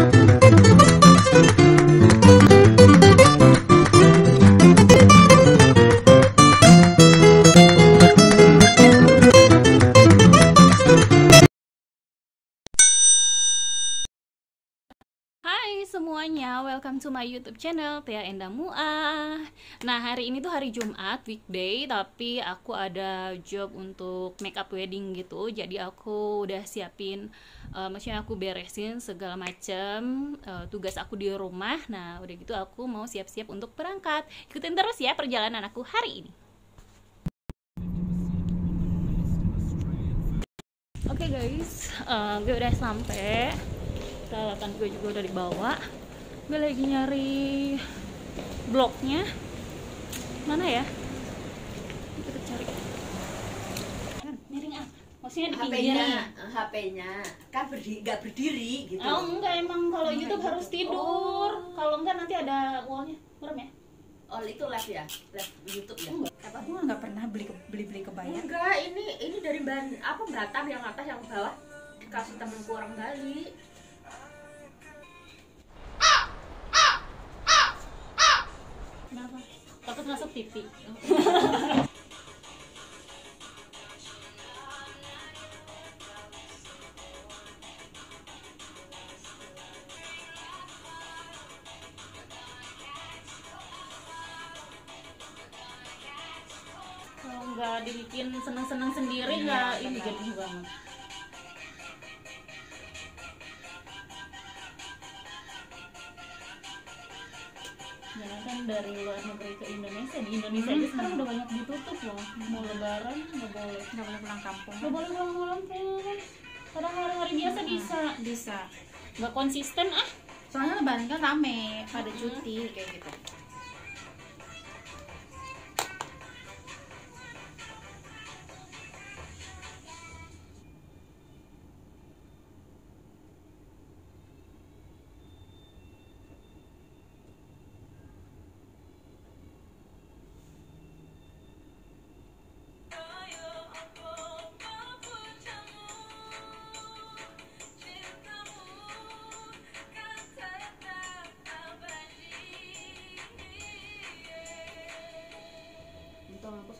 Thank you. Semuanya, welcome to my YouTube channel Tia Enda Muah. Nah hari ini tuh hari Jumat weekday, tapi aku ada job untuk makeup wedding gitu. Jadi aku udah siapin, uh, maksudnya aku beresin segala macam uh, tugas aku di rumah. Nah udah gitu aku mau siap-siap untuk berangkat. Ikutin terus ya perjalanan aku hari ini. Oke guys, uh, gue udah sampai peralatan gue juga udah dibawa. Gue lagi nyari bloknya. Mana ya? Kita cari. Miring ah. Maksudnya di pinggir HP-nya, HP-nya kan berdiri, nggak berdiri gitu. oh enggak. Emang kalau Oh, YouTube gitu. harus tidur. Kalau enggak nanti ada wallnya. Merem ya? Oh, itu live ya, live YouTube ya. Enggak. apa aku nggak pernah beli beli beli kebaya Enggak, ini ini dari bahan apa Batam yang atas yang bawah. Dikasih temenku orang Bali. kenapa TV kalau nggak dibikin senang-senang sendiri nggak ini jadi banget Kan dari luar negeri ke Indonesia di Indonesia aja sekarang udah banyak ditutup loh. Mau lebaran nggak boleh. Nggak boleh pulang kampung. Nggak boleh pulang pulang kadang hari-hari biasa bisa. Bisa. Nggak konsisten ah. Soalnya lebaran kan rame pada cuti kayak gitu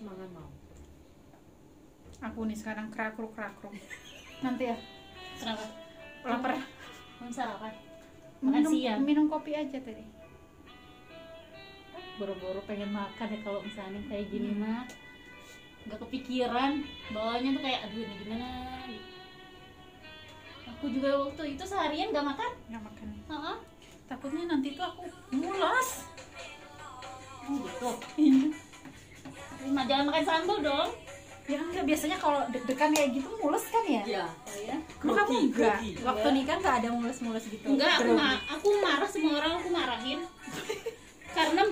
Semangat mau. aku nih sekarang kerakruk kerakruk nanti ya. Kenapa? Lapar. Mau sarapan makan minum, siang. minum kopi aja tadi. Boro-boro pengen makan ya kalau misalnya kayak gini mah. Nggak kepikiran. Bawahnya tuh kayak aduh ini gimana? Aku juga waktu itu seharian nggak makan. Nggak makan. Heeh. takutnya nanti tuh aku mulas. Oh, gitu. Iya. Nah, jangan makan sambal dong. Ya enggak biasanya kalau deg-degan kayak gitu mules kan ya? Iya. oh ya Kok kamu enggak. Grogi. waktu nikah nggak ada mules-mules gitu. Enggak aku, ma- aku marah semua orang aku marahin. Karena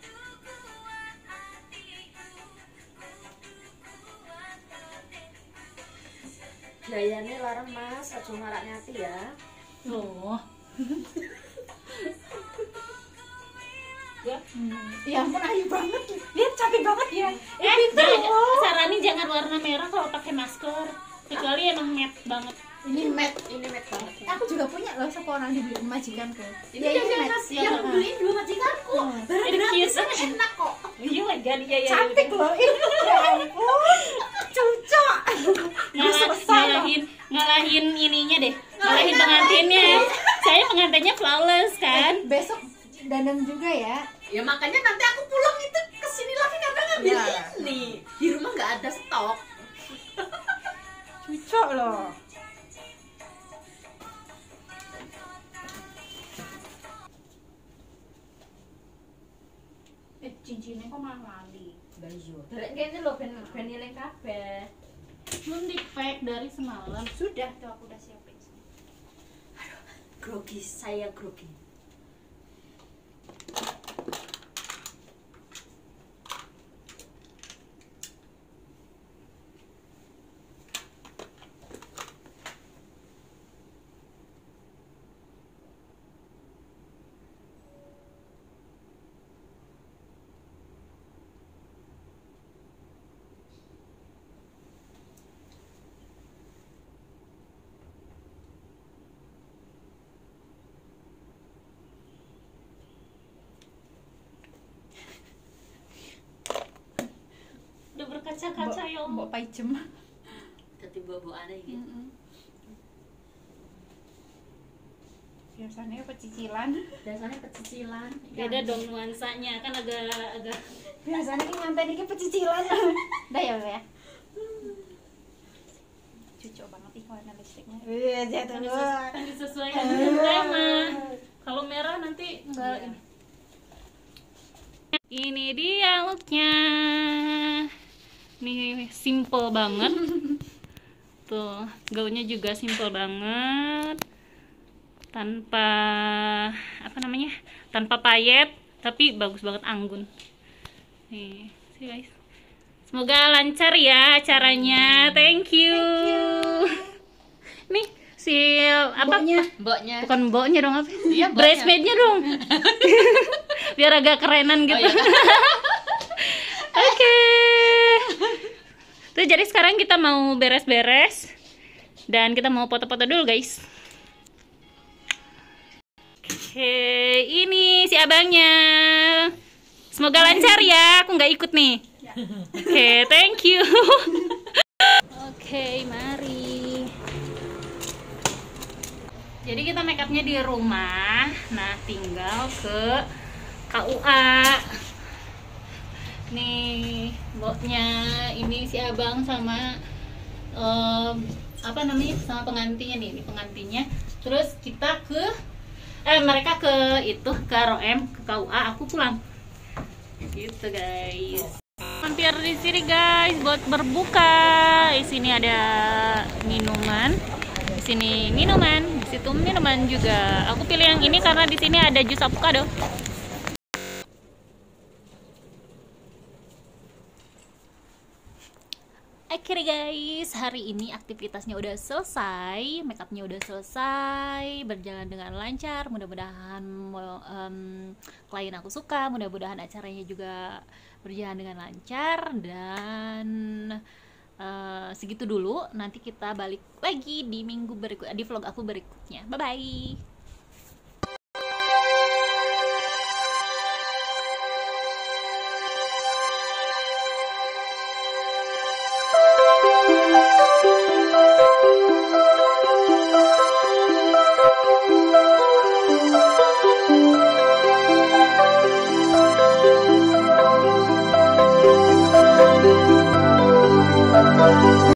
Gayanya larang mas, aja ngarak nyati ya. loh ya Hmm. ya ampun ayu banget lihat cantik banget ya eh jangan, loh. saranin jangan warna merah kalau pakai masker kecuali emang matte banget Ini matte, ini matte banget. aku juga punya loh satu orang dibeli majikanku Ini ya, yang ini mas, Matt. yang Ya. beliin dua majikanku. Hmm. Barang gratis enak kok. iya my god iya iya cantik loh ya ampun cocok ngalahin ngalahin ininya deh ngalahin pengantinnya saya pengantinnya flawless kan Eh, besok dandan juga ya Ya makanya nanti aku pulang itu ke sini lagi karena ngambil Ya. ini. Di rumah nggak ada stok. cocok loh eh cincinnya kok malah lali Bayu. Dari kene lho ben ben nilai kabeh. belum di pack dari semalam sudah tuh aku udah siapin Grogi, saya grogi. Kaca-kaca ya Allah. Mbok paijem. Jadi bobo aneh gitu. Biasanya pecicilan. Biasanya pecicilan. beda dong nuansanya kan agak agak Biasanya ki nganten iki pecicilan. Dah ya, ya. Cucuk banget ih warna lipstiknya. Wih, jatuh. kan disesuaikan dengan tema kalau merah nanti enggak Iya. ini ini dia looknya ini simple banget. Tuh gaunnya juga simple banget. Tanpa apa namanya? Tanpa payet tapi bagus banget anggun. Nih see guys. Semoga lancar ya acaranya. Thank you, nih si apa? Mboknya. bukan mboknya dong apa? Iya, bridesmaidnya dong. Biar agak kerenan gitu. Oh, iya. oke tuh jadi sekarang kita mau beres-beres dan kita mau foto-foto dulu guys. Oke ini si abangnya. Semoga lancar ya aku nggak ikut nih. Oke thank you. Oke mari. Jadi kita make upnya di rumah. Nah tinggal ke KUA nih mboknya ini si abang sama em, apa namanya sama pengantinnya nih ini pengantinnya. Terus kita ke eh mereka ke itu ke ROM ke KUA aku pulang. Gitu guys. Mampir di sini guys buat berbuka. Di sini ada minuman. Di sini minuman di situ minuman juga. Aku pilih yang ini karena di sini ada jus avocado Akhirnya guys, hari ini aktivitasnya udah selesai, makeupnya udah selesai, berjalan dengan lancar. Mudah-mudahan em, klien aku suka, mudah-mudahan acaranya juga berjalan dengan lancar dan eh, segitu dulu. Nanti kita balik lagi di minggu berikut, di vlog aku berikutnya. Bye bye.